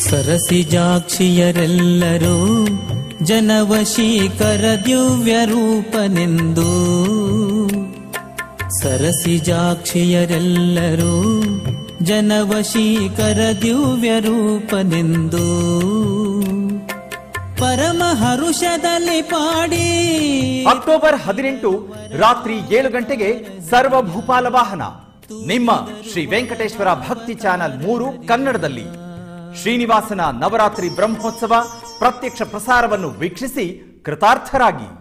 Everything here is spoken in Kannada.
ಸರಸಿಜಾಕ್ಷಿಯರೆಲ್ಲರೂ ಜನವಶೀಕರ ದಿವ್ಯ ರೂಪನೆಂದು. ಸರಸಿಜಾಕ್ಷಿಯರೆಲ್ಲರೂ ಜನವಶೀಕರ ದಿವ್ಯ ರೂಪನೆಂದು. ಪರಮ ಪಾಡಿ. ಅಕ್ಟೋಬರ್ ಹದಿನೆಂಟು ರಾತ್ರಿ ಏಳು ಗಂಟೆಗೆ ಸರ್ವಭೂಪಾಲ ವಾಹನ. ನಿಮ್ಮ ಶ್ರೀ ವೆಂಕಟೇಶ್ವರ ಭಕ್ತಿ ಚಾನಲ್ ಮೂರು ಕನ್ನಡದಲ್ಲಿ. ಶ್ರೀನಿವಾಸನ ನವರಾತ್ರಿ ಬ್ರಹ್ಮೋತ್ಸವ ಪ್ರತ್ಯಕ್ಷ ಪ್ರಸಾರವನ್ನು ವೀಕ್ಷಿಸಿ ಕೃತಾರ್ಥರಾಗಿ.